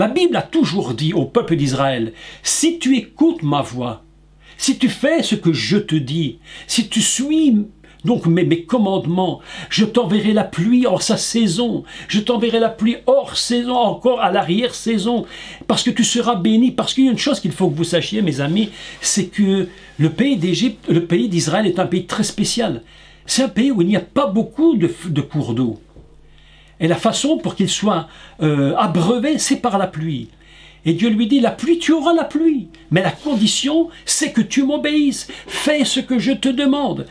La Bible a toujours dit au peuple d'Israël, si tu écoutes ma voix, si tu fais ce que je te dis, si tu suis donc mes, commandements, je t'enverrai la pluie en sa saison, je t'enverrai la pluie hors saison, encore à l'arrière-saison, parce que tu seras béni, parce qu'il y a une chose qu'il faut que vous sachiez, mes amis, c'est que le pays d'Égypte, le pays d'Israël est un pays très spécial. C'est un pays où il n'y a pas beaucoup de, cours d'eau. Et la façon pour qu'il soit euh, abreuvé, c'est par la pluie. Et Dieu lui dit, la pluie, tu auras la pluie. Mais la condition, c'est que tu m'obéisses. Fais ce que je te demande.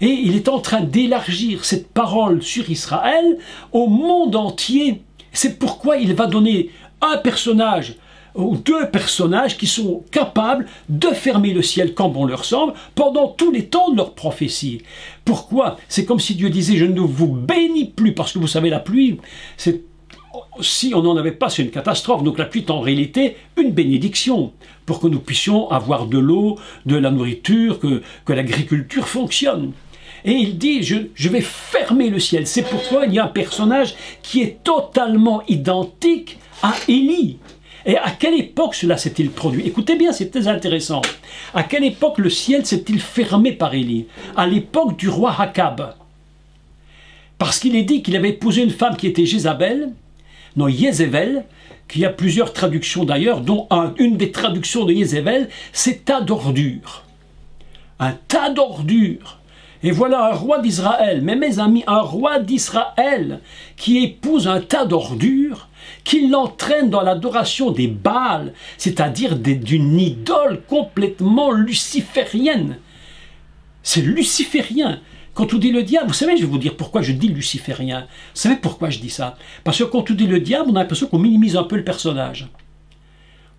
Et il est en train d'élargir cette parole sur Israël au monde entier. C'est pourquoi il va donner un personnage ou deux personnages qui sont capables de fermer le ciel quand bon leur semble pendant tous les temps de leur prophétie. Pourquoi? C'est comme si Dieu disait je ne vous bénis plus parce que vous savez la pluie, c'est si on n'en avait pas, c'est une catastrophe. Donc la pluie est en réalité une bénédiction pour que nous puissions avoir de l'eau, de la nourriture, que, l'agriculture fonctionne. Et il dit, je, je vais fermer le ciel. C'est pourquoi il y a un personnage qui est totalement identique à Élie. Et à quelle époque cela s'est-il produit? Écoutez bien, c'est très intéressant. À quelle époque le ciel s'est-il fermé par Élie À l'époque du roi Hakab. Parce qu'il est dit qu'il avait épousé une femme qui était Jézabel, non Yézével, qui a plusieurs traductions d'ailleurs, dont une des traductions de Yézével, c'est tas d'ordures. Un tas d'ordures. Et voilà un roi d'Israël, mais mes amis, un roi d'Israël qui épouse un tas d'ordures, qui l'entraîne dans l'adoration des Baals, c'est-à-dire d'une idole complètement luciférienne. C'est luciférien. Quand on dit le diable, vous savez, je vais vous dire pourquoi je dis luciférien. Vous savez pourquoi je dis ça? Parce que quand on dit le diable, on a l'impression qu'on minimise un peu le personnage.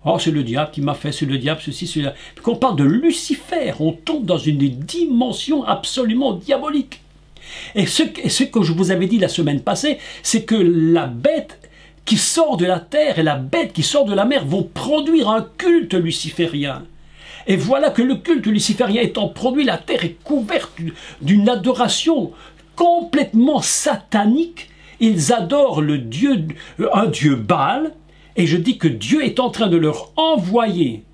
Oh, c'est le diable qui m'a fait, c'est le diable, ceci, cela. Quand on parle de Lucifer, on tombe dans une dimension absolument diabolique. Et ce, ce que je vous avais dit la semaine passée, c'est que la bête qui sort de la terre et la bête qui sort de la mer vont produire un culte luciférien. Et voilà que le culte luciférien étant produit, la terre est couverte d'une adoration complètement satanique. Ils adorent le dieu, un dieu Baal, et je dis que Dieu est en train de leur envoyer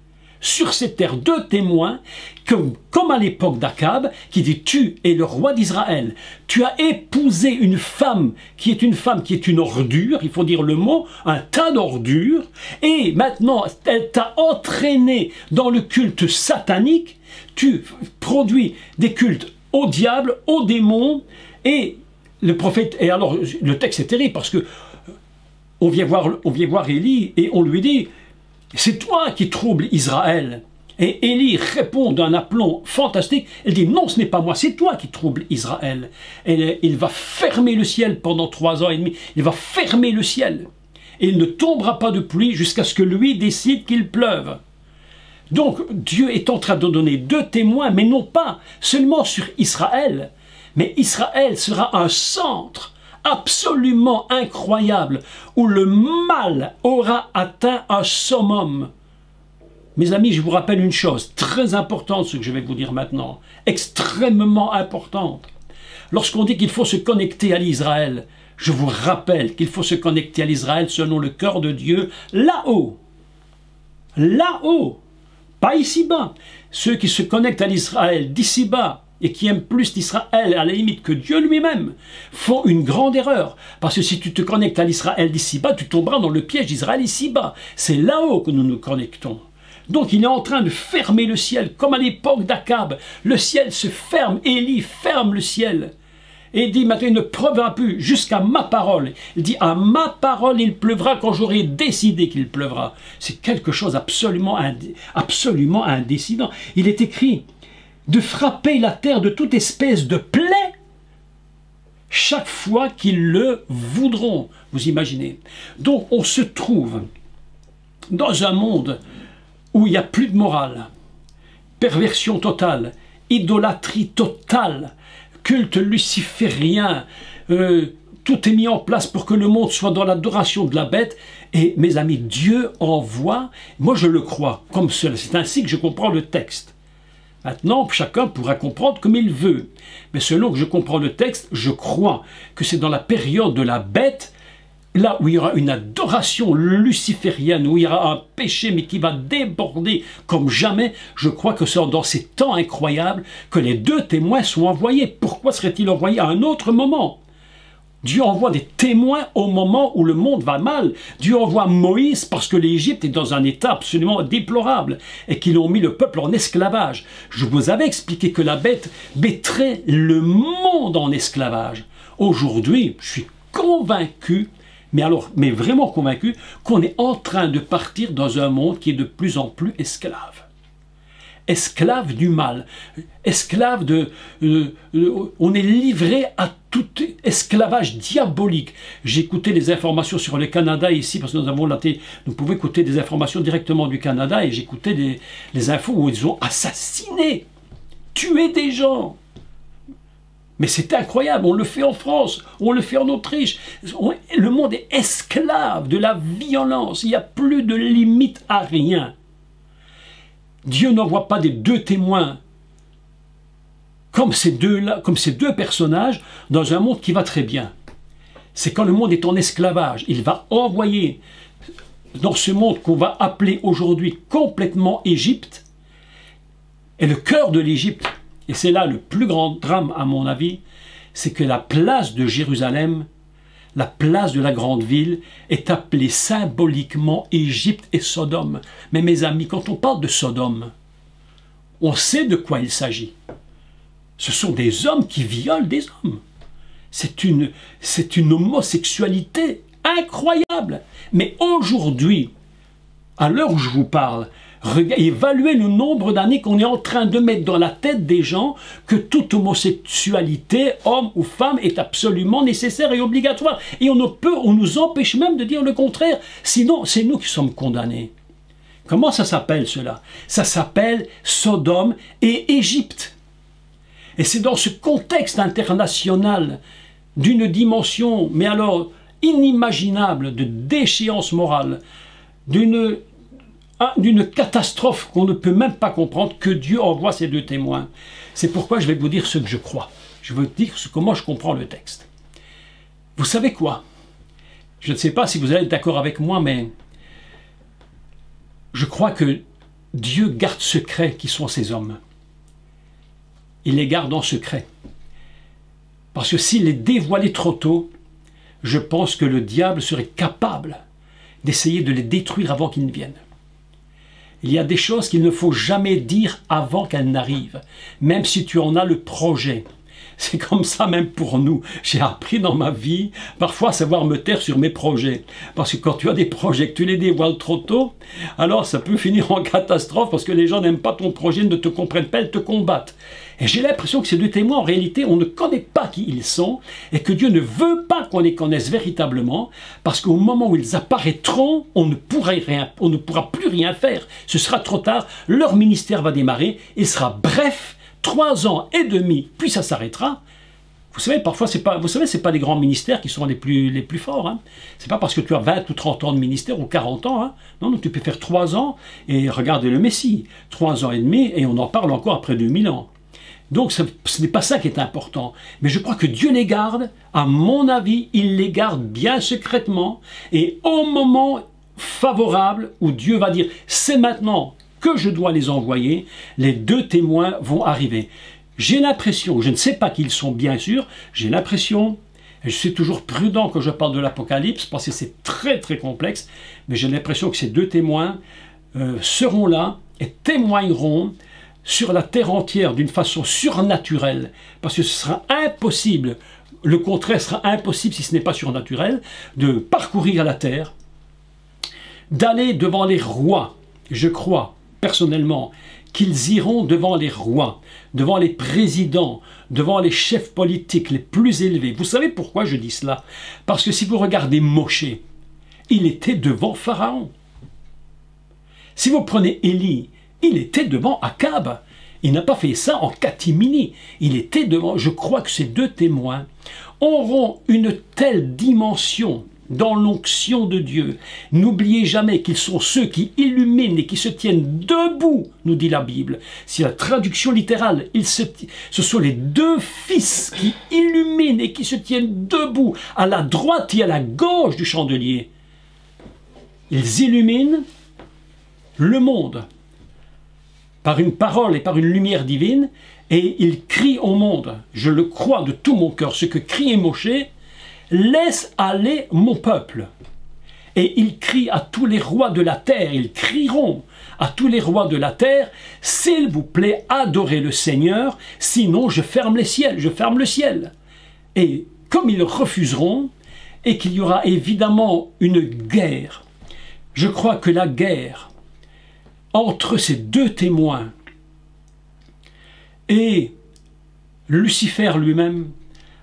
sur ces terres deux témoins, comme, comme à l'époque d'Akab, qui dit Tu es le roi d'Israël, tu as épousé une femme qui est une femme qui est une ordure, il faut dire le mot, un tas d'ordures, et maintenant elle t'a entraîné dans le culte satanique, tu produis des cultes au diable, aux démons, et le prophète, et alors le texte est terrible parce que on vient voir, on vient voir Élie et on lui dit, c'est toi qui troubles Israël. Et Élie répond d'un aplomb fantastique, elle dit, non, ce n'est pas moi, c'est toi qui troubles Israël. Et il va fermer le ciel pendant trois ans et demi, il va fermer le ciel. Et il ne tombera pas de pluie jusqu'à ce que lui décide qu'il pleuve. Donc Dieu est en train de donner deux témoins, mais non pas seulement sur Israël, mais Israël sera un centre absolument incroyable où le mal aura atteint un summum. Mes amis, je vous rappelle une chose très importante, ce que je vais vous dire maintenant, extrêmement importante. Lorsqu'on dit qu'il faut se connecter à l'Israël, je vous rappelle qu'il faut se connecter à l'Israël selon le cœur de Dieu, là-haut. Là-haut. Pas ici-bas. Ceux qui se connectent à l'Israël d'ici-bas, et qui aiment plus l'Israël à la limite que Dieu lui-même font une grande erreur. Parce que si tu te connectes à l'Israël d'ici-bas, tu tomberas dans le piège d'Israël ici-bas. C'est là-haut que nous nous connectons. Donc il est en train de fermer le ciel, comme à l'époque d'Akab. Le ciel se ferme, Élie ferme le ciel. Et dit maintenant il ne pleuvra plus jusqu'à ma parole. Il dit à ma parole il pleuvra quand j'aurai décidé qu'il pleuvra. C'est quelque chose absolument, absolument indécidant. Il est écrit de frapper la terre de toute espèce de plaie chaque fois qu'ils le voudront. Vous imaginez Donc on se trouve dans un monde où il n'y a plus de morale, perversion totale, idolâtrie totale, culte luciférien, euh, tout est mis en place pour que le monde soit dans l'adoration de la bête. Et mes amis, Dieu envoie, moi je le crois, comme cela, c'est ainsi que je comprends le texte. Maintenant, chacun pourra comprendre comme il veut. Mais selon que je comprends le texte, je crois que c'est dans la période de la bête là où il y aura une adoration luciférienne, où il y aura un péché, mais qui va déborder comme jamais, je crois que c'est dans ces temps incroyables que les deux témoins sont envoyés. Pourquoi seraient-ils envoyés à un autre moment? Dieu envoie des témoins au moment où le monde va mal. Dieu envoie Moïse parce que l'Égypte est dans un état absolument déplorable et qu'ils ont mis le peuple en esclavage. Je vous avais expliqué que la bête mettrait le monde en esclavage. Aujourd'hui, je suis convaincu mais alors, mais vraiment convaincu qu'on est en train de partir dans un monde qui est de plus en plus esclave. Esclave du mal, esclave de... Euh, euh, on est livré à tout esclavage diabolique. J'écoutais des informations sur le Canada ici, parce que nous avons la nous pouvons écouter des informations directement du Canada, et j'écoutais des, les infos où ils ont assassiné, tué des gens. Mais c'est incroyable, on le fait en France, on le fait en Autriche. le monde est esclave de la violence, il n'y a plus de limite à rien. Dieu n'envoie pas des deux témoins comme ces deux personnages dans un monde qui va très bien. C'est quand le monde est en esclavage, il va envoyer dans ce monde qu'on va appeler aujourd'hui complètement Égypte, et le cœur de l'Égypte, et c'est là le plus grand drame à mon avis, c'est que la place de Jérusalem, la place de la grande ville, est appelée symboliquement Égypte et Sodome. Mais mes amis, quand on parle de Sodome, on sait de quoi il s'agit. Ce sont des hommes qui violent des hommes. C'est une, homosexualité incroyable. Mais aujourd'hui, à l'heure où je vous parle, évaluez le nombre d'années qu'on est en train de mettre dans la tête des gens que toute homosexualité, homme ou femme, est absolument nécessaire et obligatoire. Et on, ne peut, on nous empêche même de dire le contraire. Sinon, c'est nous qui sommes condamnés. Comment ça s'appelle cela? Ça s'appelle Sodome et Égypte. Et c'est dans ce contexte international d'une dimension, mais alors inimaginable, de déchéance morale, d'une catastrophe qu'on ne peut même pas comprendre, que Dieu envoie ces deux témoins. C'est pourquoi je vais vous dire ce que je crois. Je vais vous dire comment je comprends le texte. Vous savez quoi? Je ne sais pas si vous allez être d'accord avec moi, mais je crois que Dieu garde secret qui sont ces hommes. Il les garde en secret. Parce que s'il les dévoilait trop tôt, je pense que le diable serait capable d'essayer de les détruire avant qu'ils ne viennent. Il y a des choses qu'il ne faut jamais dire avant qu'elles n'arrivent, même si tu en as le projet. C'est comme ça même pour nous. J'ai appris dans ma vie parfois à savoir me taire sur mes projets. Parce que quand tu as des projets, que tu les dévoiles trop tôt, alors ça peut finir en catastrophe parce que les gens n'aiment pas ton projet, ne te comprennent pas, ils te combattent. Et j'ai l'impression que ces deux témoins, en réalité, on ne connaît pas qui ils sont et que Dieu ne veut pas qu'on les connaisse véritablement parce qu'au moment où ils apparaîtront, on ne, pourra plus rien faire. Ce sera trop tard, leur ministère va démarrer, il sera bref, trois ans et demi, puis ça s'arrêtera. Vous savez, parfois, c'est pas, pas les grands ministères qui sont les plus, forts. Hein. C'est pas parce que tu as 20 ou 30 ans de ministère ou 40 ans. Hein. Non, non, tu peux faire trois ans et regarder le Messie. Trois ans et demi et on en parle encore après 2000 ans. Donc ce, n'est pas ça qui est important. Mais je crois que Dieu les garde, à mon avis, il les garde bien secrètement. Et au moment favorable où Dieu va dire c'est maintenant que je dois les envoyer, les deux témoins vont arriver. J'ai l'impression, je ne sais pas qu'ils sont bien sûr, j'ai l'impression, et je suis toujours prudent quand je parle de l'Apocalypse parce que c'est très très complexe, mais j'ai l'impression que ces deux témoins euh, seront là et témoigneront sur la terre entière d'une façon surnaturelle, parce que ce sera impossible, le contraire sera impossible si ce n'est pas surnaturel, de parcourir la terre, d'aller devant les rois. Je crois personnellement qu'ils iront devant les rois, devant les présidents, devant les chefs politiques les plus élevés. Vous savez pourquoi je dis cela? Parce que si vous regardez Moshe, il était devant Pharaon. Si vous prenez Élie, il était devant Akab. Il n'a pas fait ça en catimini. Il était devant. Je crois que ces deux témoins auront une telle dimension dans l'onction de Dieu. N'oubliez jamais qu'ils sont ceux qui illuminent et qui se tiennent debout, nous dit la Bible. Si la traduction littérale, ce sont les deux fils qui illuminent et qui se tiennent debout à la droite et à la gauche du chandelier. Ils illuminent le monde par une parole et par une lumière divine, et ils crient au monde, je le crois de tout mon cœur, ce que criait Moshe, laisse aller mon peuple. Et ils crient à tous les rois de la terre, ils crieront à tous les rois de la terre, s'il vous plaît, adorez le Seigneur, sinon je ferme les ciels, je ferme le ciel. Et comme ils refuseront, et qu'il y aura évidemment une guerre, je crois que la guerre entre ces deux témoins et Lucifer lui-même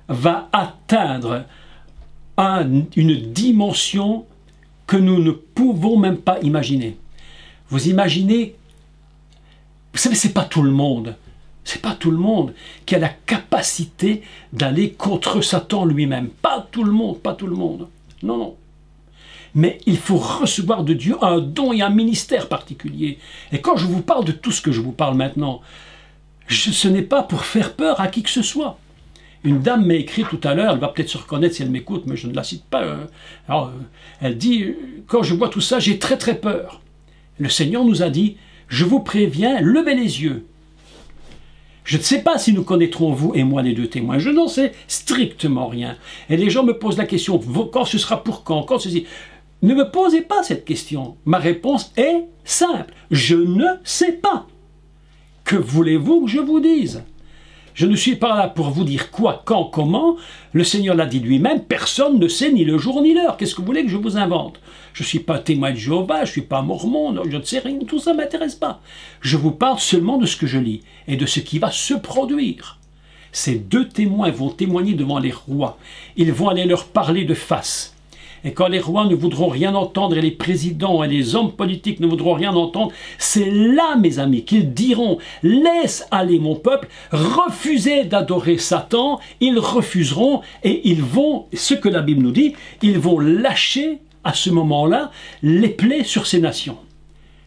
va atteindre une dimension que nous ne pouvons même pas imaginer. Vous imaginez, vous savez, c'est pas tout le monde, c'est pas tout le monde qui a la capacité d'aller contre Satan lui-même. Pas tout le monde, pas tout le monde. Non, non. Mais il faut recevoir de Dieu un don et un ministère particulier. Et quand je vous parle de tout ce que je vous parle maintenant, ce n'est pas pour faire peur à qui que ce soit. Une dame m'a écrit tout à l'heure, elle va peut-être se reconnaître si elle m'écoute, mais je ne la cite pas. Euh, alors, euh, elle dit, quand je vois tout ça, j'ai très très peur. Le Seigneur nous a dit, je vous préviens, levez les yeux. Je ne sais pas si nous connaîtrons, vous et moi, les deux témoins. Je n'en sais strictement rien. Et les gens me posent la question, quand ce sera pour quand? Quand ceci? Ne me posez pas cette question. Ma réponse est simple. Je ne sais pas. Que voulez-vous que je vous dise? Je ne suis pas là pour vous dire quoi, quand, comment. Le Seigneur l'a dit lui-même, personne ne sait ni le jour ni l'heure. Qu'est-ce que vous voulez que je vous invente? Je ne suis pas témoin de Jéhovah, je ne suis pas mormon, je ne sais rien, tout ça ne m'intéresse pas. Je vous parle seulement de ce que je lis et de ce qui va se produire. Ces deux témoins vont témoigner devant les rois. Ils vont aller leur parler de face. Et quand les rois ne voudront rien entendre et les présidents et les hommes politiques ne voudront rien entendre, c'est là, mes amis, qu'ils diront Laisse aller mon peuple, refusez d'adorer Satan, ils refuseront et ils vont, ce que la Bible nous dit, ils vont lâcher à ce moment-là les plaies sur ces nations.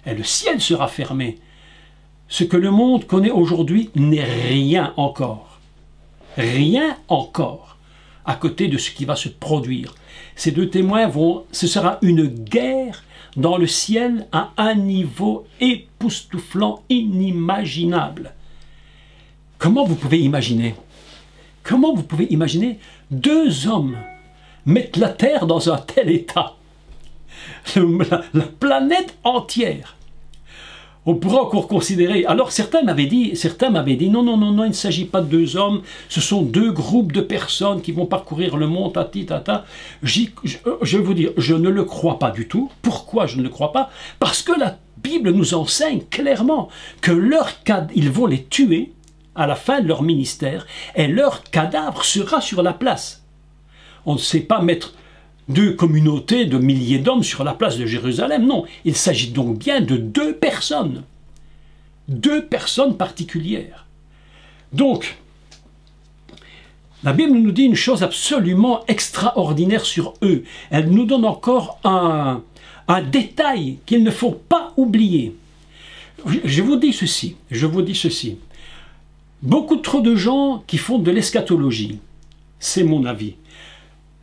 Et le ciel sera fermé. Ce que le monde connaît aujourd'hui n'est rien encore. Rien encore à côté de ce qui va se produire. Ces deux témoins vont, ce sera une guerre dans le ciel à un niveau époustouflant, inimaginable. Comment vous pouvez imaginer Comment vous pouvez imaginer deux hommes mettre la Terre dans un tel état? La planète entière on pourra encore considérer. Alors certains m'avaient dit, certains m'avaient dit, non, non, non, non, il ne s'agit pas de deux hommes, ce sont deux groupes de personnes qui vont parcourir le monde, tati, tata. Je, je vais vous dire, je ne le crois pas du tout. Pourquoi je ne le crois pas? Parce que la Bible nous enseigne clairement que leur ils vont les tuer à la fin de leur ministère et leur cadavre sera sur la place. On ne sait pas mettre deux communautés de milliers d'hommes sur la place de Jérusalem. Non, il s'agit donc bien de deux personnes. Deux personnes particulières. Donc, la Bible nous dit une chose absolument extraordinaire sur eux. Elle nous donne encore un, un détail qu'il ne faut pas oublier. Je vous dis ceci, je vous dis ceci. Beaucoup trop de gens qui font de l'eschatologie, c'est mon avis,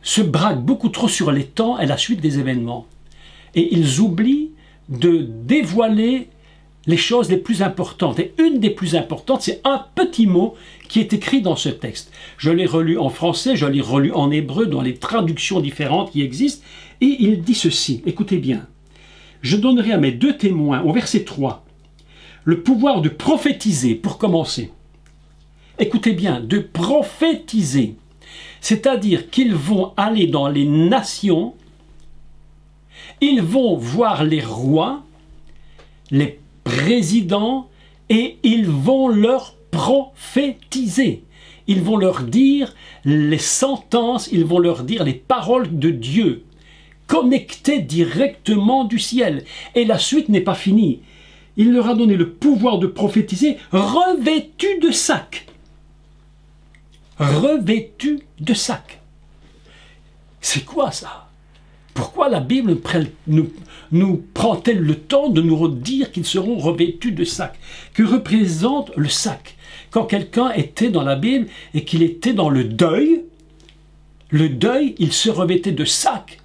se braquent beaucoup trop sur les temps et la suite des événements. Et ils oublient de dévoiler les choses les plus importantes. Et une des plus importantes, c'est un petit mot qui est écrit dans ce texte. Je l'ai relu en français, je l'ai relu en hébreu, dans les traductions différentes qui existent, et il dit ceci, écoutez bien. Je donnerai à mes deux témoins, au verset 3, le pouvoir de prophétiser, pour commencer. Écoutez bien, de prophétiser c'est-à-dire qu'ils vont aller dans les nations, ils vont voir les rois, les présidents, et ils vont leur prophétiser. Ils vont leur dire les sentences, ils vont leur dire les paroles de Dieu, connectées directement du ciel. Et la suite n'est pas finie. Il leur a donné le pouvoir de prophétiser revêtus de sacs revêtu de sacs. C'est quoi ça? Pourquoi la Bible nous, nous prend-elle le temps de nous dire qu'ils seront revêtus de sac? Que représente le sac? Quand quelqu'un était dans la Bible et qu'il était dans le deuil, le deuil, il se revêtait de sac.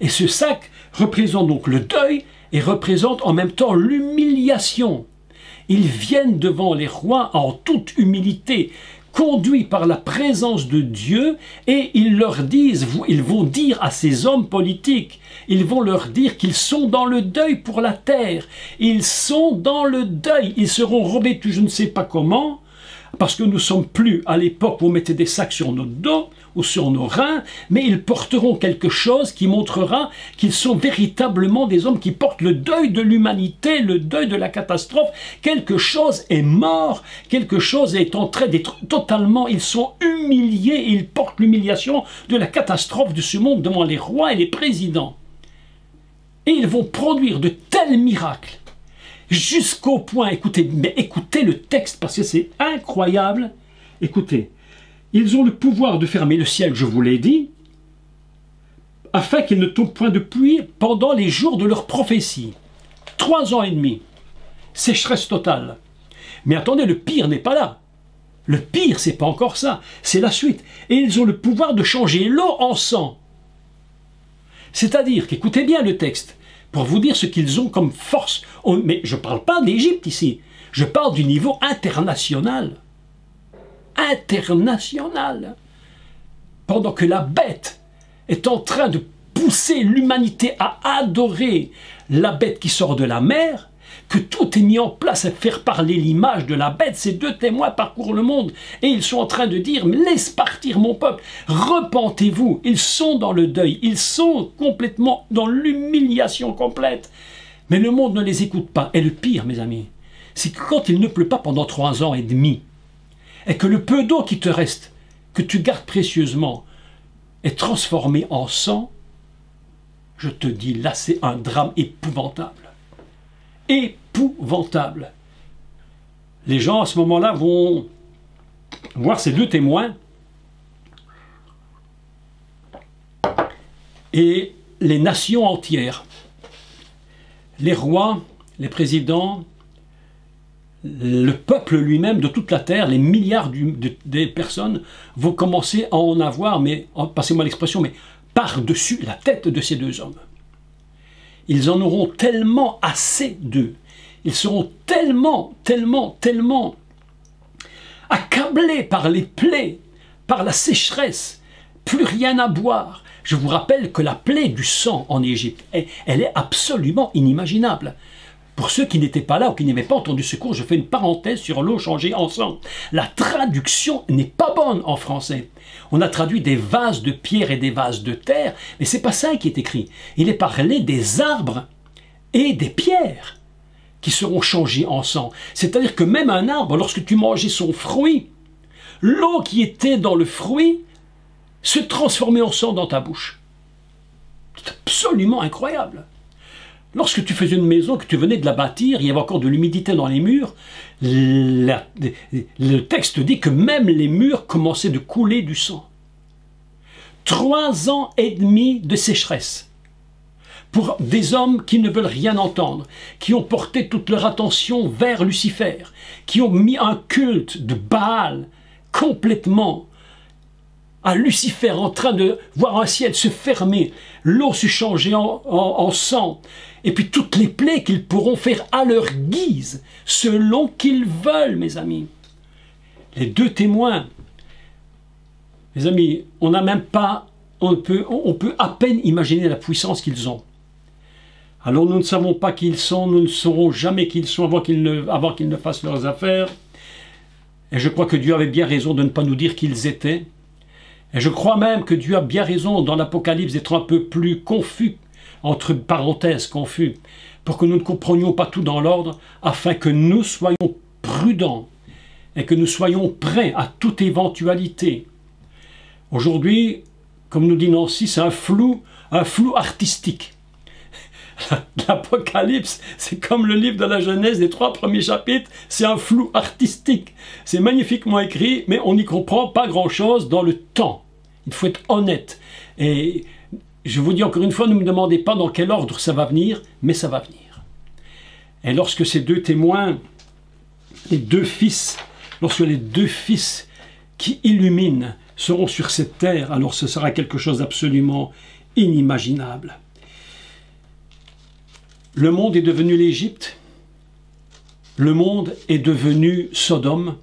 Et ce sac représente donc le deuil et représente en même temps l'humiliation. Ils viennent devant les rois en toute humilité, conduits par la présence de Dieu, et ils leur disent, ils vont dire à ces hommes politiques, ils vont leur dire qu'ils sont dans le deuil pour la terre, ils sont dans le deuil, ils seront revêtus je ne sais pas comment, parce que nous sommes plus à l'époque où on mettait des sacs sur notre dos, ou sur nos reins, mais ils porteront quelque chose qui montrera qu'ils sont véritablement des hommes qui portent le deuil de l'humanité, le deuil de la catastrophe. Quelque chose est mort, quelque chose est en train d'être totalement, ils sont humiliés, ils portent l'humiliation de la catastrophe de ce monde devant les rois et les présidents. Et ils vont produire de tels miracles jusqu'au point, écoutez, mais écoutez le texte parce que c'est incroyable. Écoutez, ils ont le pouvoir de fermer le ciel, je vous l'ai dit, afin qu'il ne tombe point de pluie pendant les jours de leur prophétie. Trois ans et demi. Sécheresse totale. Mais attendez, le pire n'est pas là. Le pire, c'est pas encore ça, c'est la suite. Et ils ont le pouvoir de changer l'eau en sang. C'est-à-dire qu'écoutez bien le texte, pour vous dire ce qu'ils ont comme force. Mais je ne parle pas d'Égypte ici, je parle du niveau international internationale. Pendant que la bête est en train de pousser l'humanité à adorer la bête qui sort de la mer, que tout est mis en place à faire parler l'image de la bête. Ces deux témoins parcourent le monde et ils sont en train de dire Laisse partir mon peuple, repentez-vous. Ils sont dans le deuil, ils sont complètement dans l'humiliation complète. Mais le monde ne les écoute pas. Et le pire, mes amis, c'est que quand il ne pleut pas pendant trois ans et demi, et que le peu d'eau qui te reste, que tu gardes précieusement, est transformé en sang, je te dis, là c'est un drame épouvantable. Épouvantable. Les gens à ce moment-là vont voir ces deux témoins et les nations entières, les rois, les présidents, le peuple lui-même de toute la terre, les milliards des personnes vont commencer à en avoir, mais passez-moi l'expression, mais par-dessus la tête de ces deux hommes. Ils en auront tellement assez d'eux. Ils seront tellement, tellement, tellement accablés par les plaies, par la sécheresse, plus rien à boire. Je vous rappelle que la plaie du sang en Égypte, elle est absolument inimaginable. Pour ceux qui n'étaient pas là ou qui n'avaient pas entendu ce cours, je fais une parenthèse sur l'eau changée en sang. La traduction n'est pas bonne en français. On a traduit des vases de pierre et des vases de terre, mais c'est pas ça qui est écrit. Il est parlé des arbres et des pierres qui seront changés en sang. C'est-à-dire que même un arbre, lorsque tu mangeais son fruit, l'eau qui était dans le fruit se transformait en sang dans ta bouche. C'est absolument incroyable. Lorsque tu faisais une maison, que tu venais de la bâtir, il y avait encore de l'humidité dans les murs, le texte dit que même les murs commençaient de couler du sang. Trois ans et demi de sécheresse pour des hommes qui ne veulent rien entendre, qui ont porté toute leur attention vers Lucifer, qui ont mis un culte de Baal complètement à Lucifer en train de voir un ciel se fermer, l'eau se changer en sang, et puis toutes les plaies qu'ils pourront faire à leur guise, selon qu'ils veulent, mes amis. Les deux témoins, mes amis, on n'a même pas, on peut, on peut à peine imaginer la puissance qu'ils ont. Alors nous ne savons pas qui ils sont, nous ne saurons jamais qui ils sont avant qu'ils ne, avant qu'ils ne fassent leurs affaires. Et je crois que Dieu avait bien raison de ne pas nous dire qui ils étaient. Et je crois même que Dieu a bien raison dans l'Apocalypse d'être un peu plus confus entre parenthèses confus, pour que nous ne comprenions pas tout dans l'ordre, afin que nous soyons prudents et que nous soyons prêts à toute éventualité. Aujourd'hui, comme nous dit Nancy, c'est un flou, un flou artistique. L'Apocalypse, c'est comme le livre de la Genèse, les trois premiers chapitres, c'est un flou artistique. C'est magnifiquement écrit, mais on n'y comprend pas grand-chose dans le temps. Il faut être honnête. Et je vous dis encore une fois, ne me demandez pas dans quel ordre ça va venir, mais ça va venir. Et lorsque ces deux témoins, les deux fils, lorsque les deux fils qui illuminent seront sur cette terre, alors ce sera quelque chose d'absolument inimaginable. Le monde est devenu l'Égypte, le monde est devenu Sodome.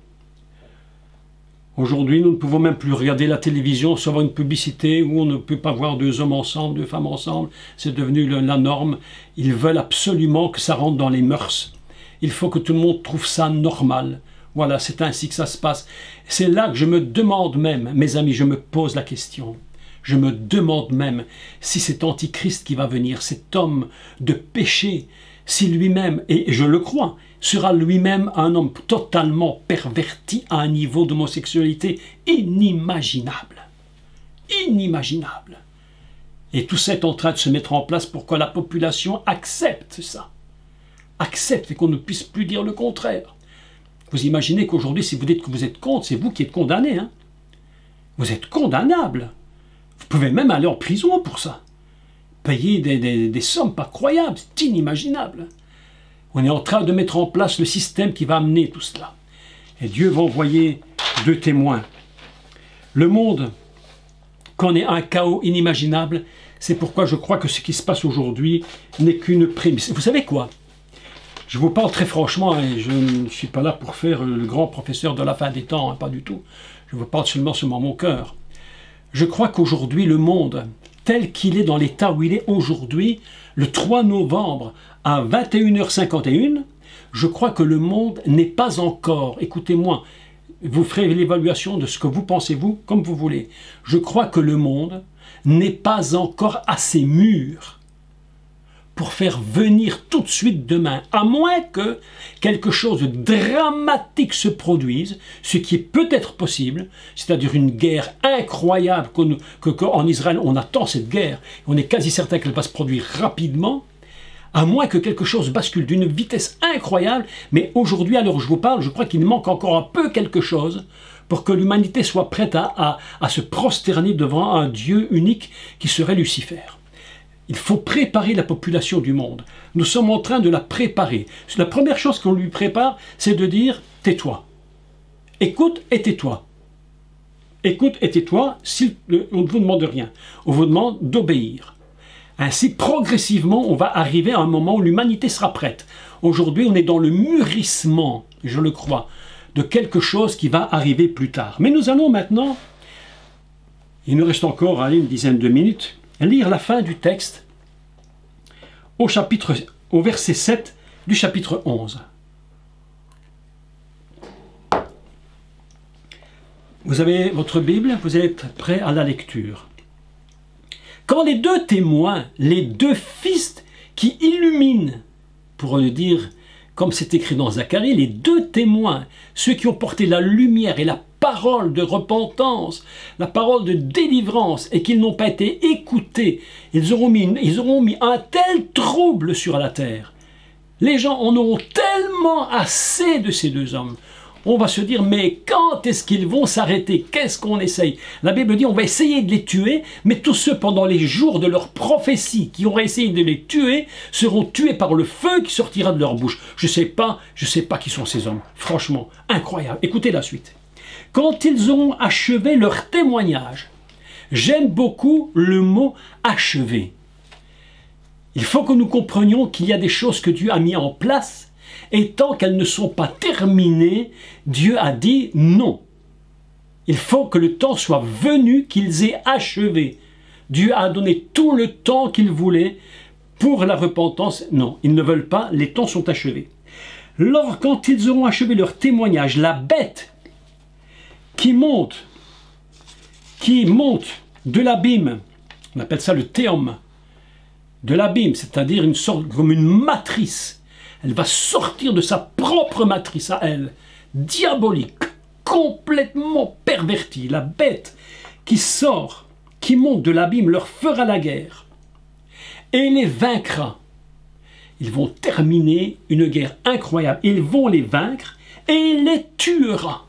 Aujourd'hui, nous ne pouvons même plus regarder la télévision sans avoir une publicité où on ne peut pas voir deux hommes ensemble, deux femmes ensemble. C'est devenu la norme. Ils veulent absolument que ça rentre dans les mœurs. Il faut que tout le monde trouve ça normal. Voilà, c'est ainsi que ça se passe. C'est là que je me demande même, mes amis, je me pose la question. Je me demande même si cet antichrist qui va venir, cet homme de péché, si lui-même, et je le crois, sera lui-même un homme totalement perverti à un niveau d'homosexualité inimaginable. Inimaginable. Et tout ça est en train de se mettre en place pour que la population accepte ça. Accepte et qu'on ne puisse plus dire le contraire. Vous imaginez qu'aujourd'hui, si vous dites que vous êtes contre, c'est vous qui êtes condamné. Hein vous êtes condamnable. Vous pouvez même aller en prison pour ça. Payer des, sommes pas croyables, c'est inimaginable. On est en train de mettre en place le système qui va amener tout cela. Et Dieu va envoyer deux témoins. Le monde connaît un chaos inimaginable. C'est pourquoi je crois que ce qui se passe aujourd'hui n'est qu'une prémisse. Vous savez quoi? Je vous parle très franchement, et je ne suis pas là pour faire le grand professeur de la fin des temps, hein, pas du tout. Je vous parle seulement sur mon cœur. Je crois qu'aujourd'hui, le monde, tel qu'il est dans l'état où il est aujourd'hui, le 3 novembre à 21h51, je crois que le monde n'est pas encore, écoutez-moi, vous ferez l'évaluation de ce que vous pensez, vous, comme vous voulez. Je crois que le monde n'est pas encore assez mûr pour faire venir tout de suite demain, à moins que quelque chose de dramatique se produise, ce qui est peut-être possible, c'est-à-dire une guerre incroyable qu'en Israël on attend cette guerre, on est quasi certain qu'elle va se produire rapidement, à moins que quelque chose bascule d'une vitesse incroyable, mais aujourd'hui, à l'heure où je vous parle, je crois qu'il manque encore un peu quelque chose pour que l'humanité soit prête à, à se prosterner devant un Dieu unique qui serait Lucifer. Il faut préparer la population du monde. Nous sommes en train de la préparer. La première chose qu'on lui prépare, c'est de dire tais-toi. Écoute et tais-toi. Écoute et tais-toi, on ne vous demande rien. On vous demande d'obéir. Ainsi, progressivement, on va arriver à un moment où l'humanité sera prête. Aujourd'hui, on est dans le mûrissement, je le crois, de quelque chose qui va arriver plus tard. Mais nous allons maintenant, il nous reste encore une dizaine de minutes, lire la fin du texte au, verset 7 du chapitre 11. Vous avez votre Bible, vous êtes prêt à la lecture. Quand les deux témoins, les deux fils qui illuminent, pour le dire comme c'est écrit dans Zacharie, les deux témoins, ceux qui ont porté la lumière et la parole de repentance, la parole de délivrance, et qu'ils n'ont pas été écoutés, ils auront, mis, un tel trouble sur la terre. Les gens en auront tellement assez de ces deux hommes on va se dire, mais quand est-ce qu'ils vont s'arrêter? Qu'est-ce qu'on essaye? La Bible dit, on va essayer de les tuer, mais tous ceux pendant les jours de leur prophétie qui auraient essayé de les tuer seront tués par le feu qui sortira de leur bouche. Je ne sais pas, je sais pas qui sont ces hommes. Franchement, incroyable. Écoutez la suite. Quand ils auront achevé leur témoignage, j'aime beaucoup le mot achevé. Il faut que nous comprenions qu'il y a des choses que Dieu a mis en place et tant qu'elles ne sont pas terminées, Dieu a dit non. Il faut que le temps soit venu qu'ils aient achevé. Dieu a donné tout le temps qu'il voulait pour la repentance. Non, ils ne veulent pas, les temps sont achevés. Lors, quand ils auront achevé leur témoignage, la bête qui monte, qui monte de l'abîme, on appelle ça le théum, de l'abîme, c'est-à-dire une sorte comme une matrice elle va sortir de sa propre matrice à elle, diabolique, complètement pervertie. La bête qui sort, qui monte de l'abîme, leur fera la guerre et les vaincra. Ils vont terminer une guerre incroyable. Ils vont les vaincre et les tuera.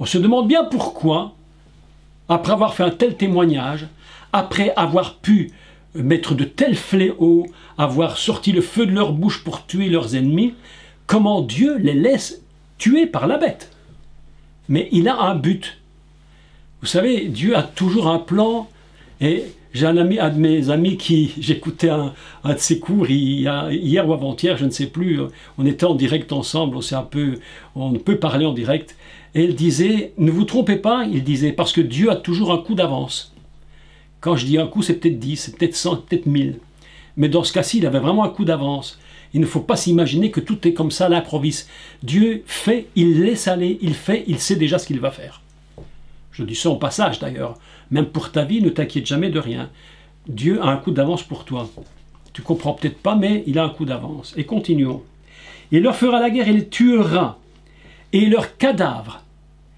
On se demande bien pourquoi, après avoir fait un tel témoignage, après avoir pu mettre de tels fléaux, avoir sorti le feu de leur bouche pour tuer leurs ennemis, comment Dieu les laisse tuer par la bête. Mais il a un but. Vous savez, Dieu a toujours un plan et j'ai un ami, un de mes amis qui, j'écoutais un, de ses cours hier, ou avant-hier, je ne sais plus, on était en direct ensemble, on, un peu, on peut parler en direct, et il disait, ne vous trompez pas, il disait, parce que Dieu a toujours un coup d'avance. Quand je dis un coup, c'est peut-être 10, c'est peut-être 100, peut-être 1000. Mais dans ce cas-ci, il avait vraiment un coup d'avance. Il ne faut pas s'imaginer que tout est comme ça à l'improviste. Dieu fait, il laisse aller, il fait, il sait déjà ce qu'il va faire. Je dis ça en passage d'ailleurs. Même pour ta vie, ne t'inquiète jamais de rien. Dieu a un coup d'avance pour toi. Tu comprends peut-être pas, mais il a un coup d'avance. Et continuons. Il leur fera la guerre et les tuera. Et leurs cadavres.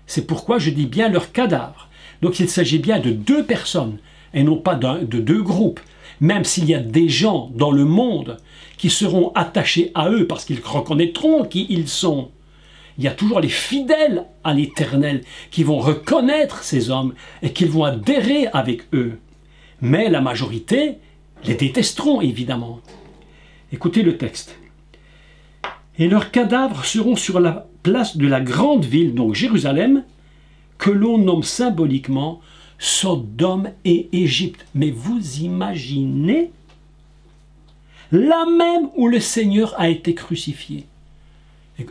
C'est pourquoi je dis bien leurs cadavres. Donc il s'agit bien de deux personnes et non pas de deux groupes. Même s'il y a des gens dans le monde qui seront attachés à eux parce qu'ils reconnaîtront qui ils sont. Il y a toujours les fidèles à l'Éternel qui vont reconnaître ces hommes et qu'ils vont adhérer avec eux. Mais la majorité les détesteront évidemment. Écoutez le texte. Et leurs cadavres seront sur la place de la grande ville, donc Jérusalem, que l'on nomme symboliquement Sodome et Égypte. Mais vous imaginez là même où le Seigneur a été crucifié.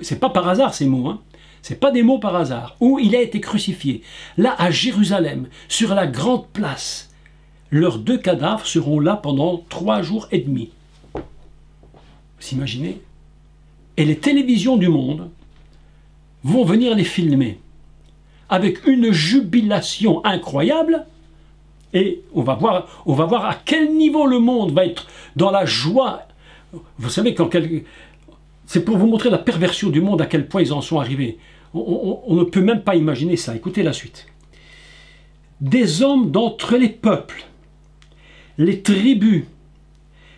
C'est pas par hasard ces mots, hein. C'est pas des mots par hasard. Où il a été crucifié. Là, à Jérusalem, sur la grande place. Leurs deux cadavres seront là pendant trois jours et demi. Vous imaginez? Et les télévisions du monde vont venir les filmer avec une jubilation incroyable. Et on va voir, on va à quel niveau le monde va être dans la joie. Vous savez, quand c'est pour vous montrer la perversion du monde, à quel point ils en sont arrivés. on ne peut même pas imaginer ça. Écoutez la suite. Des hommes d'entre les peuples, les tribus,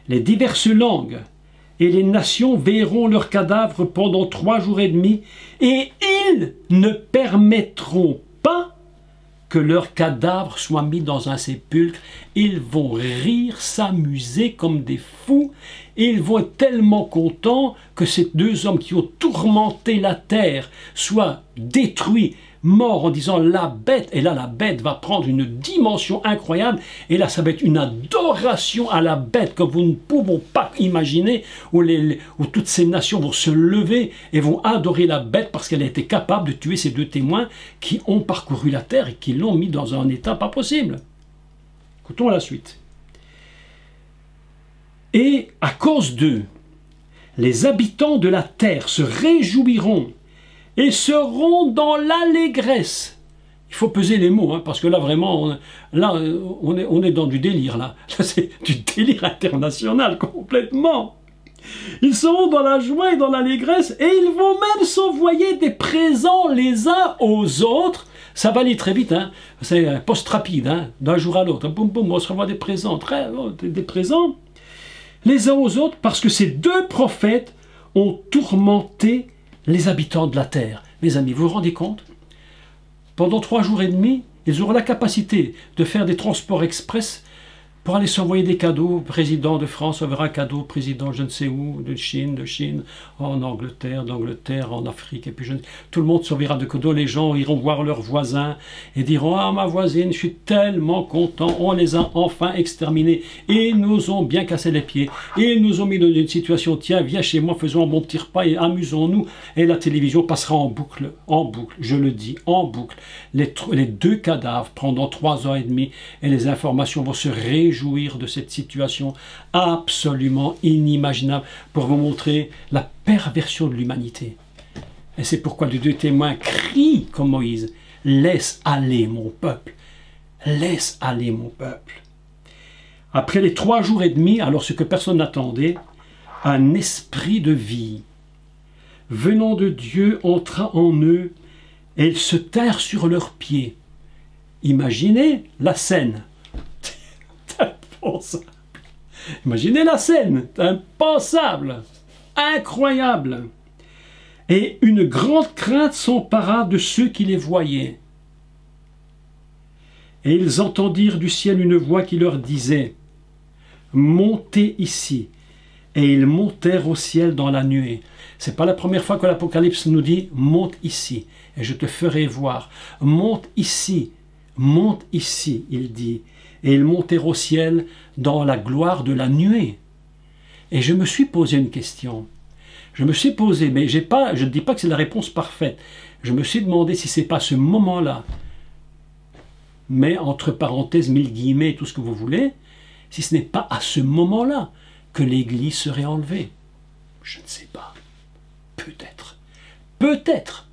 les diverses langues, et les nations verront leurs cadavres pendant trois jours et demi, et ils ne permettront pas que leurs cadavres soient mis dans un sépulcre. Ils vont rire, s'amuser comme des fous, et ils vont être tellement contents que ces deux hommes qui ont tourmenté la terre soient détruits mort en disant la bête, et là la bête va prendre une dimension incroyable, et là ça va être une adoration à la bête que vous ne pouvons pas imaginer, où, les, où toutes ces nations vont se lever et vont adorer la bête parce qu'elle a été capable de tuer ces deux témoins qui ont parcouru la terre et qui l'ont mis dans un état pas possible. Écoutons la suite. Et à cause d'eux, les habitants de la terre se réjouiront et seront dans l'allégresse. Il faut peser les mots, hein, parce que là vraiment, on, là, on est, on est dans du délire, là. là c'est du délire international, complètement. Ils seront dans la joie et dans l'allégresse, et ils vont même s'envoyer des présents les uns aux autres. Ça va aller très vite, hein. c'est un poste rapide, hein, d'un jour à l'autre. Boum, boum, on se renvoie des présents, très, oh, des présents, les uns aux autres, parce que ces deux prophètes ont tourmenté les habitants de la terre. Mes amis, vous vous rendez compte? Pendant trois jours et demi, ils auront la capacité de faire des transports express pour aller s'envoyer des cadeaux. Président de France enverra un cadeau, président je ne sais où, de Chine, de Chine, en Angleterre, d'Angleterre, en Afrique, et puis je... tout le monde s'enverra de cadeaux. Les gens iront voir leurs voisins et diront Ah, ma voisine, je suis tellement content, on les a enfin exterminés. Et ils nous ont bien cassé les pieds. Et ils nous ont mis dans une situation Tiens, viens chez moi, faisons un bon petit repas et amusons-nous. Et la télévision passera en boucle, en boucle, je le dis, en boucle. Les, les deux cadavres pendant trois ans et demi et les informations vont se réjouir jouir de cette situation absolument inimaginable pour vous montrer la perversion de l'humanité. Et c'est pourquoi les deux témoins crient comme Moïse, laisse aller mon peuple, laisse aller mon peuple. Après les trois jours et demi, alors ce que personne n'attendait, un esprit de vie venant de Dieu entra en eux et ils se tinrent sur leurs pieds. Imaginez la scène. Imaginez la scène, impensable, incroyable. Et une grande crainte s'empara de ceux qui les voyaient. Et ils entendirent du ciel une voix qui leur disait Montez ici. Et ils montèrent au ciel dans la nuée. C'est pas la première fois que l'Apocalypse nous dit Monte ici, et je te ferai voir. Monte ici, monte ici, il dit. Et ils montèrent au ciel dans la gloire de la nuée. Et je me suis posé une question. Je me suis posé, mais j'ai pas, je ne dis pas que c'est la réponse parfaite. Je me suis demandé si c'est pas ce moment-là, mais entre parenthèses, mille guillemets, tout ce que vous voulez, si ce n'est pas à ce moment-là que l'Église serait enlevée. Je ne sais pas. Peut-être. Peut-être.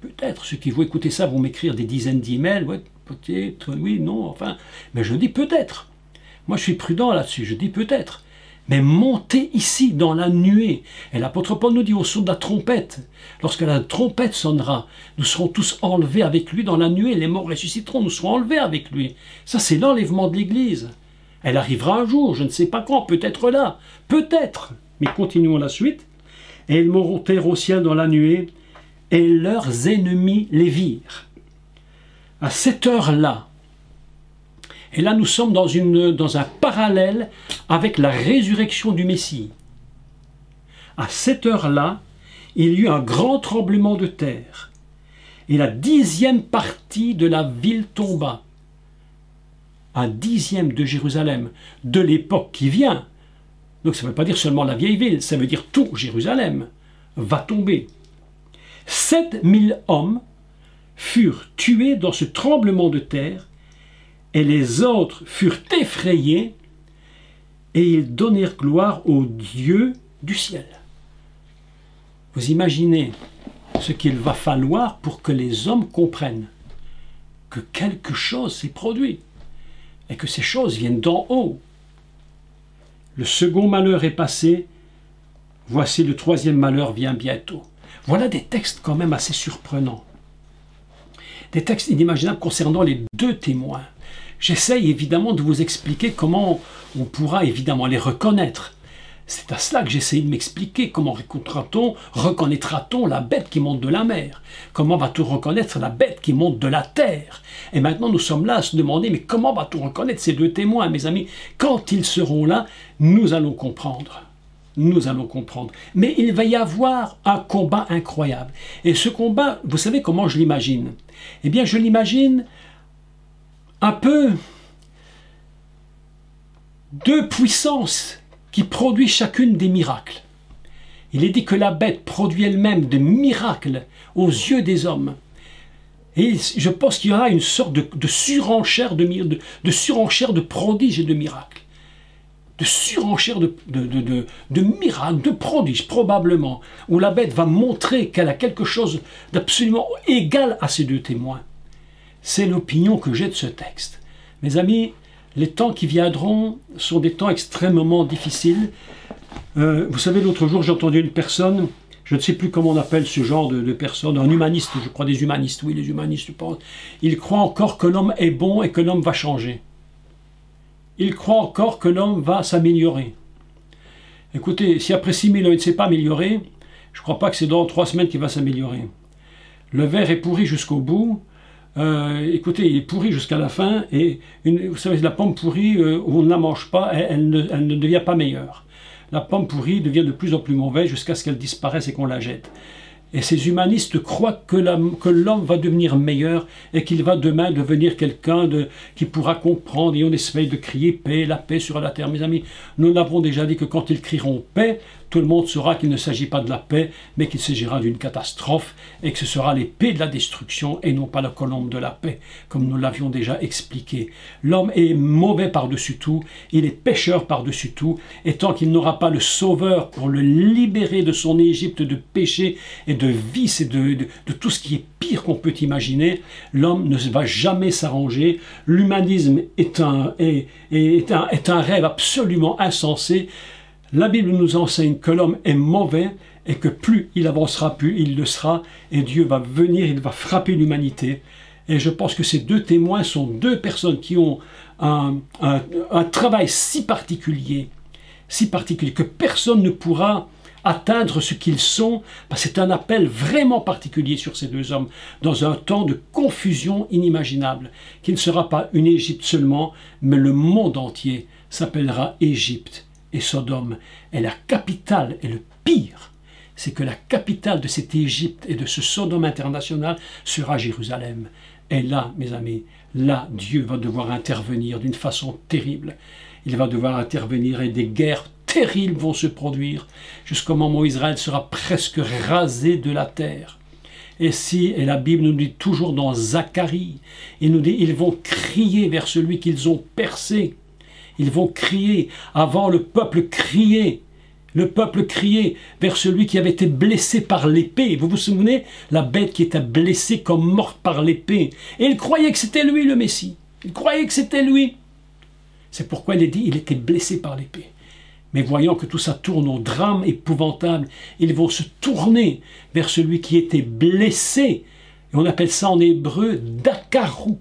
Peut-être. Ceux qui vont écouter ça vont m'écrire des dizaines d'emails. Ouais, oui, non, enfin. Mais je dis peut-être. Moi, je suis prudent là-dessus. Je dis peut-être mais montez ici dans la nuée. Et l'apôtre Paul nous dit au son de la trompette, lorsque la trompette sonnera, nous serons tous enlevés avec lui dans la nuée, les morts ressusciteront, nous serons enlevés avec lui. Ça, c'est l'enlèvement de l'Église. Elle arrivera un jour, je ne sais pas quand, peut-être là, peut-être. Mais continuons la suite. Et ils montèrent au ciel dans la nuée, et leurs ennemis les virent. À cette heure-là, et là, nous sommes dans, une, dans un parallèle avec la résurrection du Messie. À cette heure-là, il y eut un grand tremblement de terre, et la dixième partie de la ville tomba. Un dixième de Jérusalem, de l'époque qui vient. Donc ça ne veut pas dire seulement la vieille ville, ça veut dire tout Jérusalem va tomber. Sept mille hommes furent tués dans ce tremblement de terre, et les autres furent effrayés, et ils donnèrent gloire au Dieu du ciel. Vous imaginez ce qu'il va falloir pour que les hommes comprennent que quelque chose s'est produit et que ces choses viennent d'en haut. Le second malheur est passé, voici le troisième malheur vient bientôt. Voilà des textes quand même assez surprenants. Des textes inimaginables concernant les deux témoins. J'essaye évidemment de vous expliquer comment on pourra évidemment les reconnaître. C'est à cela que j'essaye de m'expliquer comment reconnaîtra-t-on, reconnaîtra-t-on la bête qui monte de la mer? Comment va-t-on reconnaître la bête qui monte de la terre? Et maintenant nous sommes là à se demander, mais comment va-t-on reconnaître ces deux témoins, mes amis? Quand ils seront là, nous allons comprendre. Nous allons comprendre. Mais il va y avoir un combat incroyable. Et ce combat, vous savez comment je l'imagine? Eh bien, je l'imagine un peu deux puissances qui produisent chacune des miracles. Il est dit que la bête produit elle-même des miracles aux yeux des hommes. Et je pense qu'il y aura une sorte de, surenchère de, surenchère de prodiges et de miracles. De surenchère de, miracles, de prodiges probablement, où la bête va montrer qu'elle a quelque chose d'absolument égal à ces deux témoins. C'est l'opinion que j'ai de ce texte. Mes amis, les temps qui viendront sont des temps extrêmement difficiles. Euh, vous savez, l'autre jour, j'ai entendu une personne, je ne sais plus comment on appelle ce genre de, personne, un humaniste, je crois des humanistes, oui, les humanistes, je pense. Il croit encore que l'homme est bon et que l'homme va changer. Il croit encore que l'homme va s'améliorer. Écoutez, si après 6000 ans il ne s'est pas amélioré, je ne crois pas que c'est dans trois semaines qu'il va s'améliorer. Le verre est pourri jusqu'au bout, euh, écoutez, il est pourri jusqu'à la fin, et vous savez, la pomme pourrie, euh, on ne la mange pas, elle, ne, devient pas meilleure. La pomme pourrie devient de plus en plus mauvaise jusqu'à ce qu'elle disparaisse et qu'on la jette. Et ces humanistes croient que l'homme va devenir meilleur et qu'il va demain devenir quelqu'un qui pourra comprendre. Et on essaye de crier paix, la paix sur la terre. Mes amis, nous l'avons déjà dit que quand ils crieront paix, tout le monde saura qu'il ne s'agit pas de la paix, mais qu'il s'agira d'une catastrophe et que ce sera l'épée de la destruction et non pas la colombe de la paix, comme nous l'avions déjà expliqué. L'homme est mauvais par-dessus tout, il est pécheur par-dessus tout, et tant qu'il n'aura pas le Sauveur pour le libérer de son Égypte de péché et de vice et de, de, tout ce qui est pire qu'on peut imaginer, l'homme ne va jamais s'arranger. L'humanisme est un, est, est, un, est un rêve absolument insensé. La Bible nous enseigne que l'homme est mauvais et que plus il avancera, plus il le sera, et Dieu va venir, il va frapper l'humanité. Et je pense que ces deux témoins sont deux personnes qui ont un, travail si particulier, si particulier, que personne ne pourra atteindre ce qu'ils sont, c'est un appel vraiment particulier sur ces deux hommes, dans un temps de confusion inimaginable, qui ne sera pas une Égypte seulement, mais le monde entier s'appellera Égypte et Sodome. Et la capitale et le pire, c'est que la capitale de cette Égypte et de ce Sodome international sera Jérusalem. Et là, mes amis, là, Dieu va devoir intervenir d'une façon terrible. Il va devoir intervenir et des guerres terribles vont se produire jusqu'au moment où Israël sera presque rasé de la terre. Et si, et la Bible nous dit toujours dans Zacharie, il nous dit, ils vont crier vers celui qu'ils ont percé. Ils vont crier. Avant, le peuple criait. Le peuple criait vers celui qui avait été blessé par l'épée. Vous vous souvenez? La bête qui était blessée comme morte par l'épée. Et il croyait que c'était lui le Messie. Il croyait que c'était lui. C'est pourquoi il est dit, il était blessé par l'épée. Mais voyant que tout ça tourne au drame épouvantable, ils vont se tourner vers celui qui était blessé. Et on appelle ça en hébreu dakarou,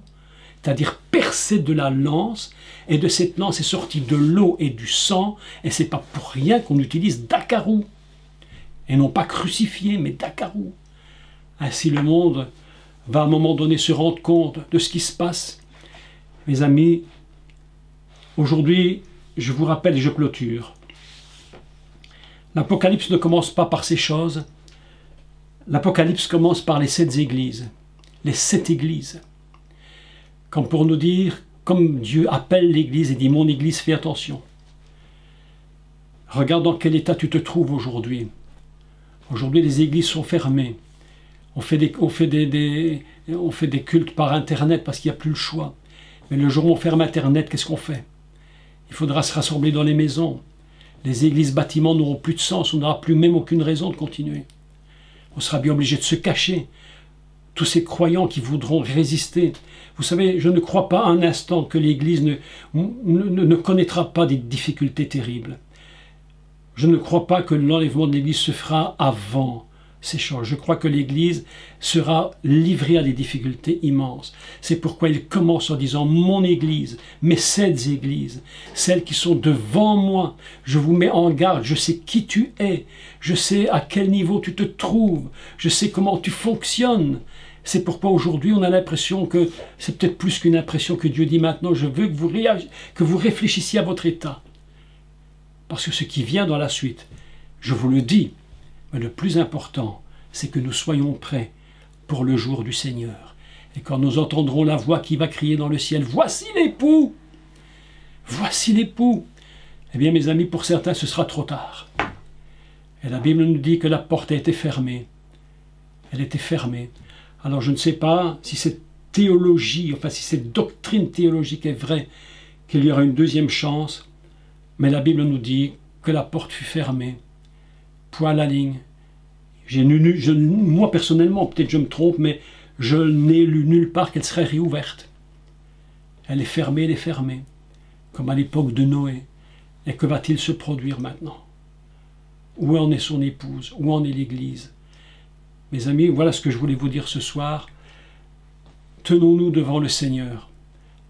c'est-à-dire percé de la lance. Et de cette lance est sorti de l'eau et du sang. Et c'est pas pour rien qu'on utilise dakarou. Et non pas crucifié, mais dakarou. Ainsi le monde va à un moment donné se rendre compte de ce qui se passe. Mes amis, aujourd'hui, je vous rappelle et je clôture. L'Apocalypse ne commence pas par ces choses. L'Apocalypse commence par les sept églises. Les sept églises. Comme pour nous dire, comme Dieu appelle l'Église et dit Mon Église, fais attention. Regarde dans quel état tu te trouves aujourd'hui. Aujourd'hui, les églises sont fermées. On fait des, on on fait des cultes par Internet parce qu'il n'y a plus le choix. Mais le jour où on ferme Internet, qu'est-ce qu'on fait? Il faudra se rassembler dans les maisons. Les églises bâtiments n'auront plus de sens, on n'aura plus même aucune raison de continuer. On sera bien obligé de se cacher. Tous ces croyants qui voudront résister. Vous savez, je ne crois pas un instant que l'Église ne, ne, connaîtra pas des difficultés terribles. Je ne crois pas que l'enlèvement de l'Église se fera avant ces choses. Je crois que l'Église sera livrée à des difficultés immenses. C'est pourquoi il commence en disant Mon Église, mes sept églises, celles qui sont devant moi, je vous mets en garde, je sais qui tu es, je sais à quel niveau tu te trouves, je sais comment tu fonctionnes. C'est pourquoi aujourd'hui on a l'impression que c'est peut-être plus qu'une impression que Dieu dit maintenant, je veux que vous, que vous réfléchissiez à votre état. Parce que ce qui vient dans la suite, je vous le dis, mais le plus important, c'est que nous soyons prêts pour le jour du Seigneur. Et quand nous entendrons la voix qui va crier dans le ciel, Voici l'époux Voici l'époux Eh bien mes amis, pour certains, ce sera trop tard. Et la Bible nous dit que la porte a été fermée. Elle était fermée. Alors je ne sais pas si cette théologie, enfin si cette doctrine théologique est vraie, qu'il y aura une deuxième chance, mais la Bible nous dit que la porte fut fermée point à la ligne. Moi personnellement, peut-être je me trompe, mais je n'ai lu nulle part qu'elle serait réouverte. Elle est fermée, elle est fermée, comme à l'époque de Noé. Et que va-t-il se produire maintenant? Où en est son épouse? Où en est l'Église? Mes amis, voilà ce que je voulais vous dire ce soir. Tenons-nous devant le Seigneur,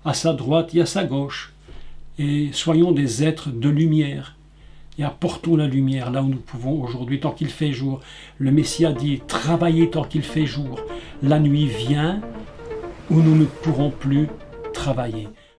à sa droite et à sa gauche, et soyons des êtres de lumière et apportons la lumière là où nous pouvons aujourd'hui, tant qu'il fait jour. Le Messie a dit, travaillez tant qu'il fait jour. La nuit vient où nous ne pourrons plus travailler.